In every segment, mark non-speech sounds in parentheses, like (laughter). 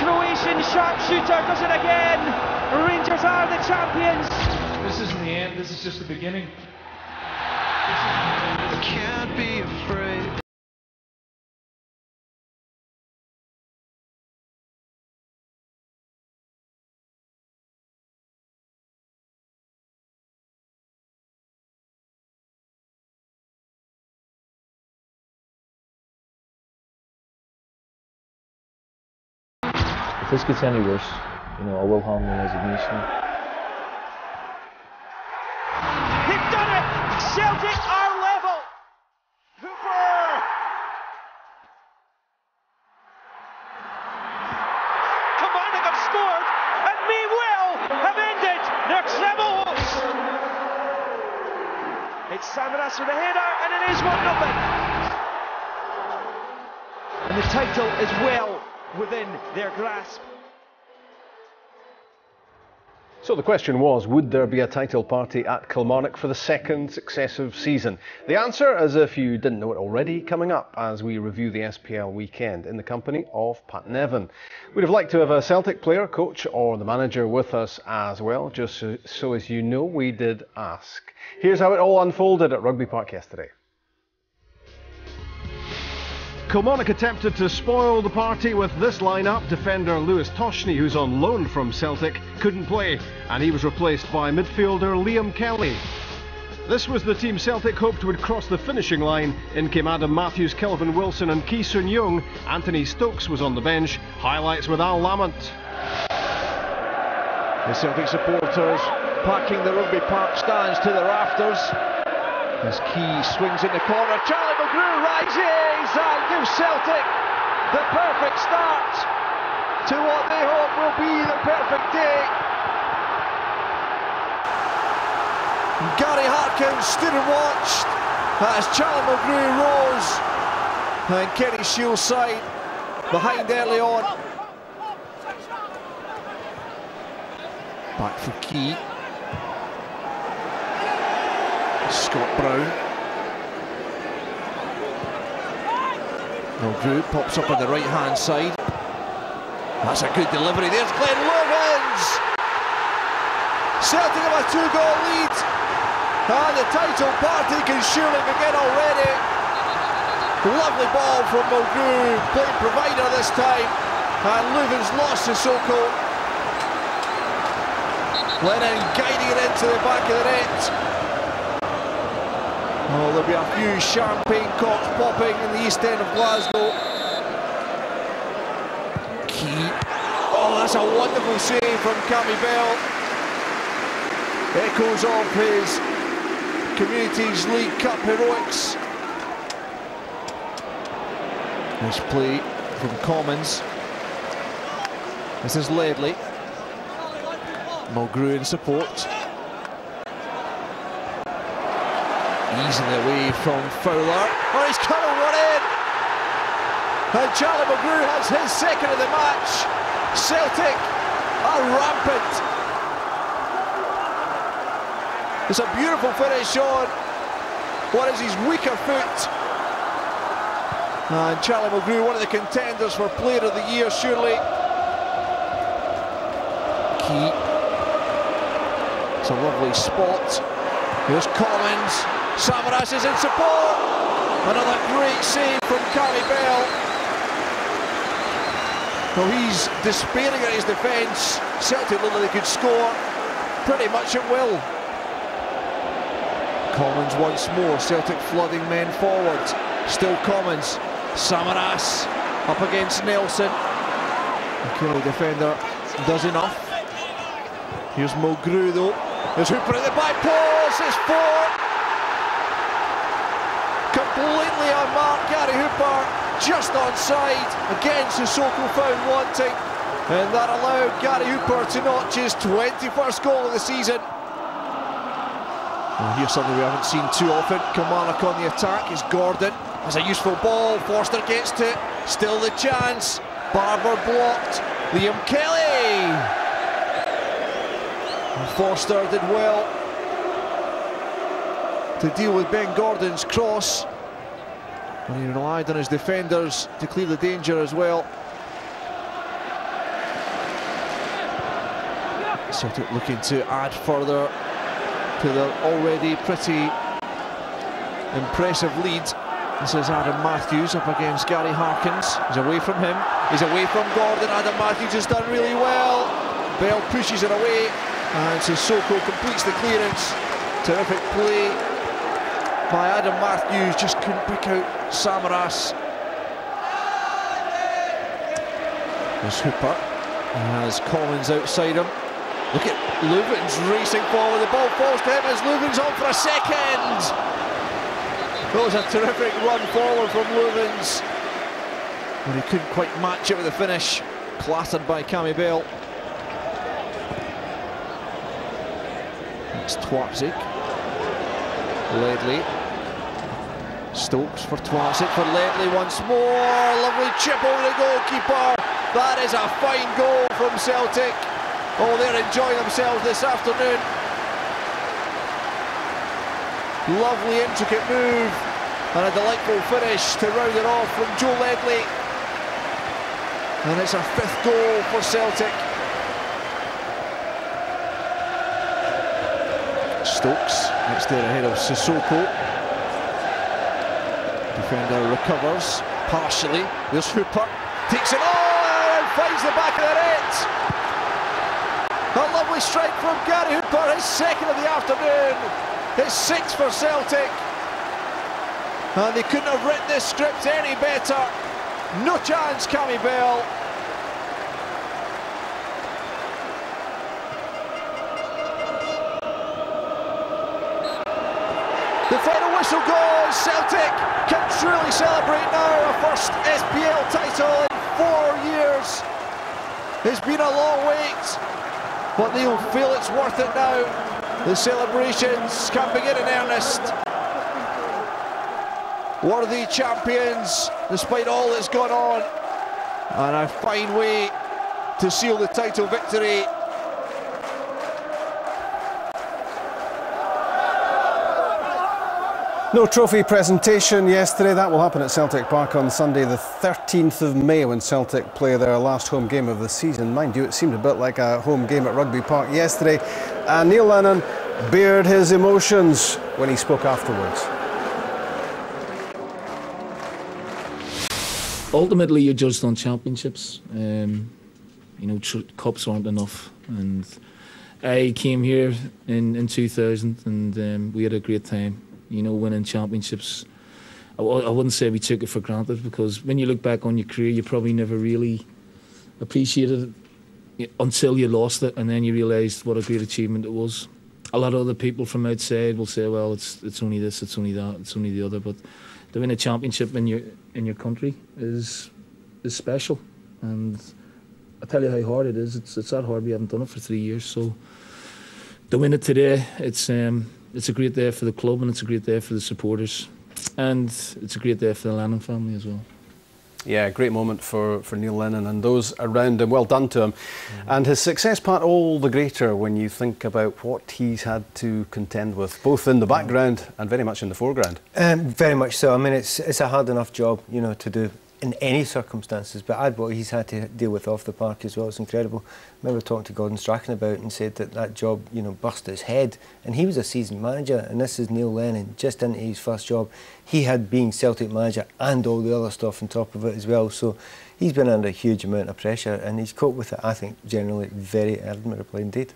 Croatian sharpshooter does it again. Rangers are the champions. This isn't the end, this is just the beginning. If this gets any worse, you know, I will hand my resignation. They've done it! Celtic are level! Hooper! Kilmarnock have scored, and me will have ended their hopes! It's Samaras with a header, and it is 1 nothing. And the title is well within their grasp. So the question was, would there be a title party at Kilmarnock for the second successive season? The answer, as if you didn't know it already, coming up as we review the SPL weekend in the company of Pat Nevin. We'd have liked to have a Celtic player, coach or the manager with us as well, just so, so as you know we did ask. Here's how it all unfolded at Rugby Park yesterday. Kilmarnock attempted to spoil the party with this lineup. Defender Lewis Toshney, who's on loan from Celtic, couldn't play, and he was replaced by midfielder Liam Kelly. This was the team Celtic hoped would cross the finishing line. In came Adam Matthews, Kelvin Wilson, and Ki Sung-yueng. Anthony Stokes was on the bench. Highlights with Al Lamont. The Celtic supporters packing the rugby park stands to the rafters. As Ki swings in the corner, Charlie Mulgrew rises and gives Celtic the perfect start to what they hope will be the perfect day. Gary Harkins stood and watched as Charlie Mulgrew rose and Kenny Shiels' side behind early on. Back for Ki. Scott Brown. Mulgrew pops up on the right hand side. That's a good delivery. There's Glenn Loovens. Celtic have a two goal lead. And the title party can surely begin already. Lovely ball from Mulgrew, playing provider this time. And Loovens lost Sissoko. Lennon guiding it into the back of the net. Oh, there'll be a few champagne corks popping in the east end of Glasgow. Ki. Oh, that's a wonderful save from Cammy Bell. Echoes of his Communities League Cup heroics. Nice play from Commons. This is Ledley. Mulgrew in support. Easing away from Fowler. Oh, he's cut a one in! And Charlie Mulgrew has his second of the match. Celtic are rampant. It's a beautiful finish on what is his weaker foot. And Charlie Mulgrew, one of the contenders for Player of the Year, surely. Ki. It's a lovely spot. Here's Commons. Samaras is in support. Another great save from Cammy Bell. Well, he's despairing at his defence. Celtic looked like they could score pretty much at will. Commons once more. Celtic flooding men forward. Still Commons. Samaras up against Nelson. The defender does enough. Here's Mulgrew though. There's Hooper at the back post. It's four completely unmarked. Gary Hooper just onside. Again, Sissoko found wanting. And that allowed Gary Hooper to notch his 21st goal of the season. Here's something we haven't seen too often. Kilmarnock on the attack is Gordon. Has a useful ball. Forster gets to it. Still the chance. Barbour blocked. Liam Kelly. And Forster did well to deal with Ben Gordon's cross. And he relied on his defenders to clear the danger as well. Celtic looking to add further to their already pretty impressive lead. This is Adam Matthews up against Gary Harkins. He's away from him. He's away from Gordon. Adam Matthews has done really well. Bell pushes it away and Sissoko completes the clearance. Terrific play by Adam Matthews. Just couldn't pick out Samaras. There's Hooper. Has Collins outside him. Look at Loovens racing forward. The ball falls to him as Loovens on for a second. That was a terrific run forward from Loovens. But he couldn't quite match it with the finish. Clattered by Cammy Bell. It's Twardzik. Ledley. Stokes for Twardzik for Ledley once more. Lovely chip over the goalkeeper. That is a fine goal from Celtic. Oh, they're enjoying themselves this afternoon. Lovely intricate move and a delightful finish to round it off from Joe Ledley. And it's a fifth goal for Celtic. Stokes next there ahead of Sissoko. Defender recovers partially. There's Hooper. Takes it on and finds the back of the net. A lovely strike from Gary Hooper, his second of the afternoon. His sixth for Celtic. And they couldn't have written this script any better. No chance, Cammy Bell. The final whistle goes. Celtic can truly celebrate now a first SPL title in four years. It's been a long wait, but they'll feel it's worth it now. The celebrations can begin in earnest. Worthy champions, despite all that's gone on. And a fine way to seal the title victory No trophy presentation yesterday. That will happen at Celtic Park on Sunday, the 13th of May, when Celtic play their last home game of the season. Mind you, it seemed a bit like a home game at Rugby Park yesterday. And Neil Lennon bared his emotions when he spoke afterwards. Ultimately, you're judged on championships. Um, you know, cups aren't enough. And I came here in, in 2000 and um, we had a great time you know, winning championships. I wouldn't say we took it for granted because when you look back on your career, you probably never really appreciated it until you lost it, and then you realised what a great achievement it was. A lot of other people from outside will say, "Well, it's it's only this, it's only that, it's only the other," but to win a championship in your in your country is is special, and I tell you how hard it is. It's it's that hard. We haven't done it for three years, so to win it today, it's um, it's a great day for the club and it's a great day for the supporters, and it's a great day for the Lennon family as well. Yeah, great moment for, for Neil Lennon and those around him. Well done to him. Mm-hmm. And his success part all the greater when you think about what he's had to contend with, both in the background and very much in the foreground. Um, very much so. I mean, it's it's a hard enough job, you know, to do in any circumstances. But add what he's had to deal with off the park as well. It's incredible. I remember talking to Gordon Strachan about it and said that that job, you know, burst his head. And he was a seasoned manager, and this is Neil Lennon, just into his first job. He had being Celtic manager and all the other stuff on top of it as well. So he's been under a huge amount of pressure, and he's coped with it, I think, generally very admirably indeed.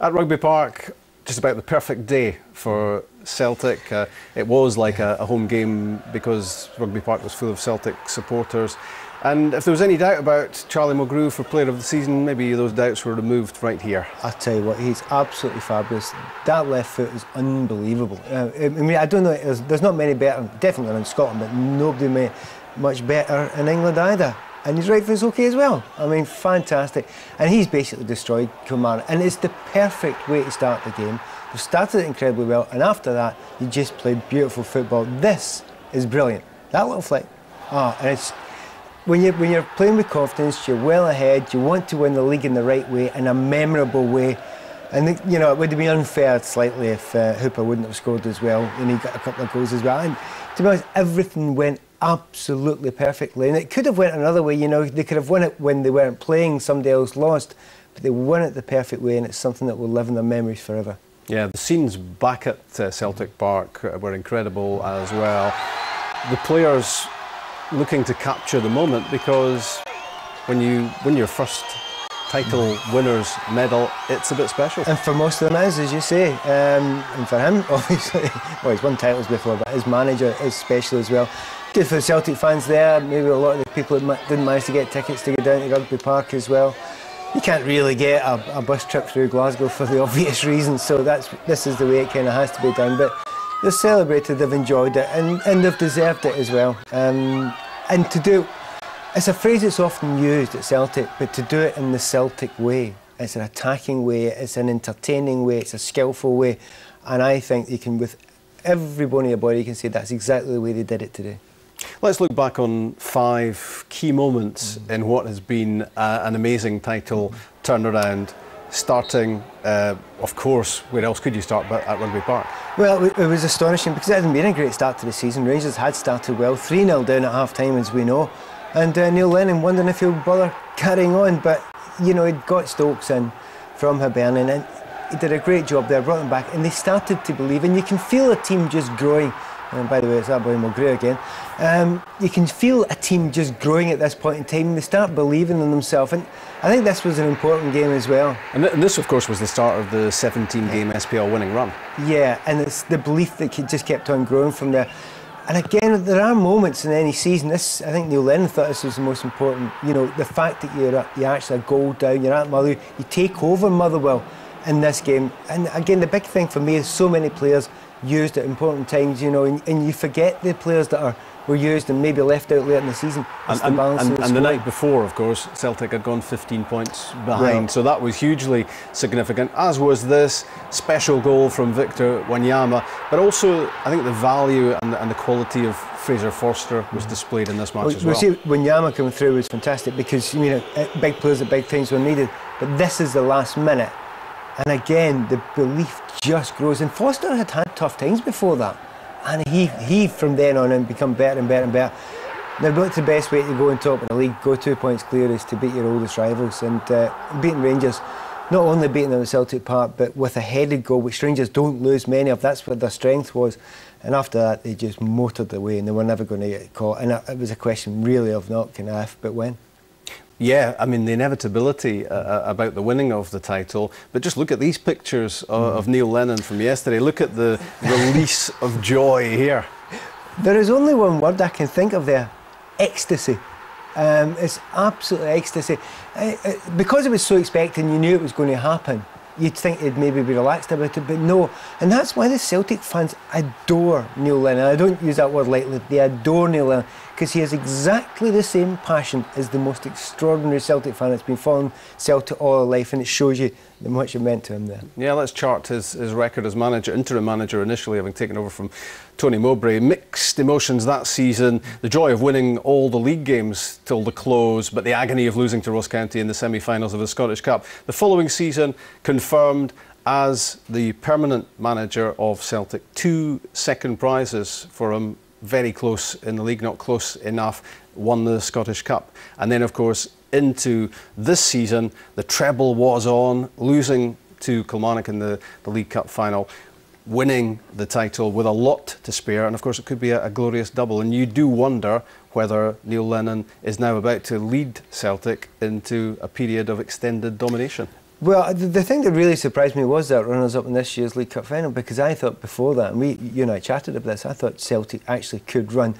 At Rugby Park, just about the perfect day for Celtic. Uh, it was like a, a, home game because Rugby Park was full of Celtic supporters. And if there was any doubt about Charlie Mulgrew for Player of the Season, maybe those doubts were removed right here. I tell you what, he's absolutely fabulous. That left foot is unbelievable. Uh, I mean, I don't know. There's, there's not many better, definitely in Scotland, but nobody made much better in England either and his right foot's okay as well. I mean, fantastic. And he's basically destroyed Kilmarnock, and it's the perfect way to start the game. They started it incredibly well, and after that, he just played beautiful football. This is brilliant. That little flick, ah, and it's when you when you're playing with confidence, you're well ahead. You want to win the league in the right way, in a memorable way. And you know, it would have been unfair slightly if uh, Hooper wouldn't have scored as well, and he got a couple of goals as well. And to be honest, everything went absolutely perfectly. And it could have went another way, you know, they could have won it when they weren't playing, somebody else lost. But they won it the perfect way, and it's something that will live in their memories forever. Yeah, the scenes back at uh, Celtic Park uh, were incredible as well. The players looking to capture the moment because when you win your first title winners medal, it's a bit special. And for most of them is, as you say. Um, and for him, (laughs) obviously, well, he's won titles before, but his manager is special as well. Good for the Celtic fans there. Maybe a lot of the people that didn't manage to get tickets to go down to Rugby Park as well. You can't really get a, a bus trip through Glasgow for the (laughs) obvious reasons, so that's this is the way it kind of has to be done. But they've celebrated, they've enjoyed it, and, and they've deserved it as well. Um, and to do it's a phrase that's often used at Celtic, but to do it in the Celtic way, it's an attacking way, it's an entertaining way, it's a skillful way, and I think you can, with every bone in your body, you can say that's exactly the way they did it today. Let's look back on five key moments mm. in what has been uh, an amazing title turnaround. Starting, uh, of course, where else could you start but at Rugby Park? Well, it was astonishing because it hadn't been a great start to the season. Rangers had started well, 3 0 down at half time, as we know. And uh, Neil Lennon wondering if he'll bother carrying on, but you know he'd got Stokes in from Hibernian and he did a great job there, brought them back, and they started to believe. And you can feel a team just growing. And by the way, it's that boy Mulgrew again. Um, you can feel a team just growing at this point in time. They start believing in themselves, and I think this was an important game as well. And, th- and this, of course, was the start of the 17-game SPL winning run. Yeah, and it's the belief that just kept on growing from there. And again, there are moments in any season. This, I think Neil Lennon thought this was the most important. You know, the fact that you're you're actually a goal down, you're at Motherwell, you take over Motherwell in this game. And again, the big thing for me is so many players used at important times. You know, and, and you forget the players that are were used and maybe left out late in the season. And, and, and, the, and the, night before, of course, Celtic had gone 15 points behind, so that was hugely significant, as was this special goal from Victor Wanyama. But also, I think the value and the, and the quality of Fraser Forster was displayed in this match well, as well. see, Wanyama coming through was fantastic because you know uh, big players at big times were needed, but this is the last minute. And again, the belief just grows. And Forster had had tough times before that and he he from then on and become better and better and better. Now, what's the best way to go on top of the league? Go two points clear is to beat your oldest rivals and uh, beating Rangers. Not only beating them at Celtic Park, but with a headed goal, which Rangers don't lose many of. That's what their strength was. And after that, they just motored away, and they were never going to get caught. And it was a question really of not of if, but when. Yeah, I mean, the inevitability uh, uh, about the winning of the title, but just look at these pictures of, mm. of Neil Lennon from yesterday. Look at the release (laughs) of joy here. There is only one word I can think of there ecstasy. Um, it's absolute ecstasy. Uh, uh, because it was so expected and you knew it was going to happen, you'd think they'd maybe be relaxed about it, but no. And that's why the Celtic fans adore Neil Lennon. I don't use that word lightly. They adore Neil Lennon because he has exactly the same passion as the most extraordinary Celtic fan that's been following Celtic all his life, and it shows you how much it meant to him there. Yeah, let's chart his, his record as manager, interim manager initially, having taken over from Tony Mowbray. Mixed emotions that season, the joy of winning all the league games till the close, but the agony of losing to Ross County in the semi-finals of the Scottish Cup. The following season confirmed as the permanent manager of Celtic. Two second prizes for him very close in the league, not close enough, won the Scottish Cup. And then, of course, into this season, the treble was on, losing to Kilmarnock in the, the League Cup final, winning the title with a lot to spare. And of course, it could be a, a glorious double. And you do wonder whether Neil Lennon is now about to lead Celtic into a period of extended domination. Well, the, the, thing that really surprised me was that runners up in this year's League Cup final because I thought before that, and we, you and I chatted about this, I thought Celtic actually could run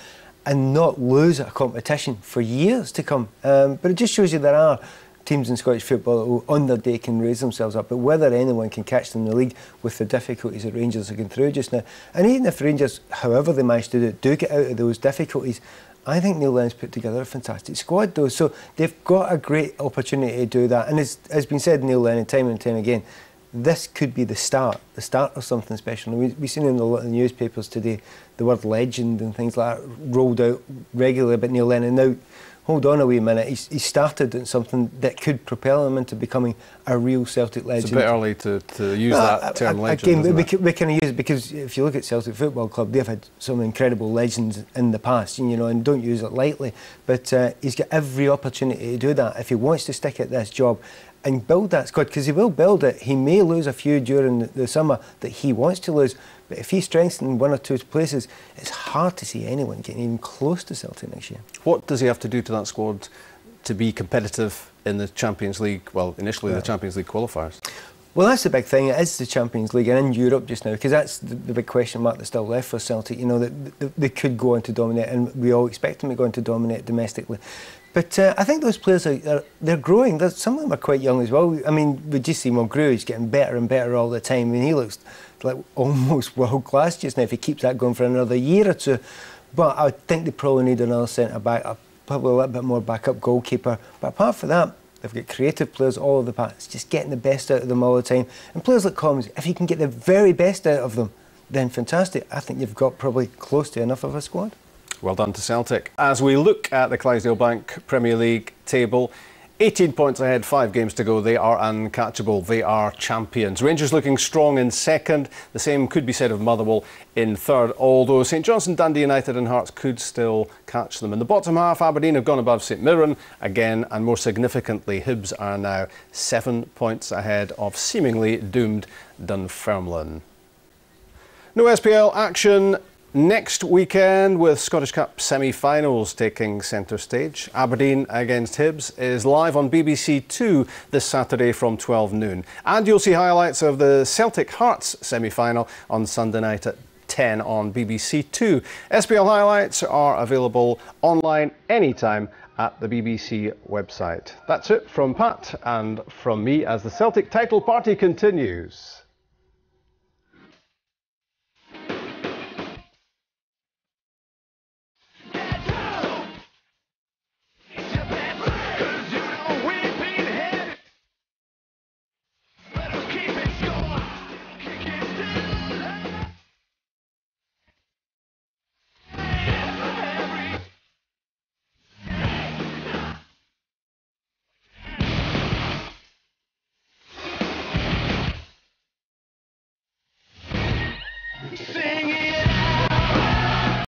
and not lose a competition for years to come. Um, but it just shows you there are teams in Scottish football who on their day can raise themselves up. But whether anyone can catch them in the league with the difficulties that Rangers are going through just now, and even if Rangers, however they manage to do it, do get out of those difficulties, I think Neil Lennon's put together a fantastic squad, though. So they've got a great opportunity to do that. And as has been said, Neil Lennon, time and time again, this could be the start, the start of something special. we, we've seen in a the, the newspapers today the word legend and things like that rolled out regularly about Neil Lennon. Now, hold on a wee minute, he's, he started in something that could propel him into becoming a real Celtic legend. It's a bit early to, to use well, that term legend. Again, we, can, we can use it because if you look at Celtic Football Club, they've had some incredible legends in the past, you know, and don't use it lightly. But uh, he's got every opportunity to do that. If he wants to stick at this job, and build that squad because he will build it. He may lose a few during the, summer that he wants to lose, but if he strengthens one or two places, it's hard to see anyone getting even close to Celtic next year. What does he have to do to that squad to be competitive in the Champions League? Well, initially yeah. the Champions League qualifiers. Well, that's the big thing. It is the Champions League and in Europe just now because that's the, the, big question mark that's still left for Celtic. You know, that they could go on to dominate, and we all expect them to go on to dominate domestically. But uh, I think those players are, are, they're growing. They're, some of them are quite young as well. I mean, we just see Mulgrew. He's getting better and better all the time. I mean, he looks like almost (laughs) world class just now if he keeps that going for another year or two. But I think they probably need another centre back, probably a little bit more backup goalkeeper. But apart from that, they've got creative players all over the park. just getting the best out of them all the time. And players like Collins, if you can get the very best out of them, then fantastic. I think you've got probably close to enough of a squad. Well done to Celtic. As we look at the Clydesdale Bank Premier League table, 18 points ahead, five games to go. They are uncatchable. They are champions. Rangers looking strong in second. The same could be said of Motherwell in third, although St Johnstone, Dundee United and Hearts could still catch them. In the bottom half, Aberdeen have gone above St Mirren again, and more significantly, Hibs are now seven points ahead of seemingly doomed Dunfermline. No SPL action Next weekend, with Scottish Cup semi finals taking centre stage, Aberdeen against Hibs is live on BBC Two this Saturday from 12 noon. And you'll see highlights of the Celtic Hearts semi final on Sunday night at 10 on BBC Two. SPL highlights are available online anytime at the BBC website. That's it from Pat and from me as the Celtic title party continues.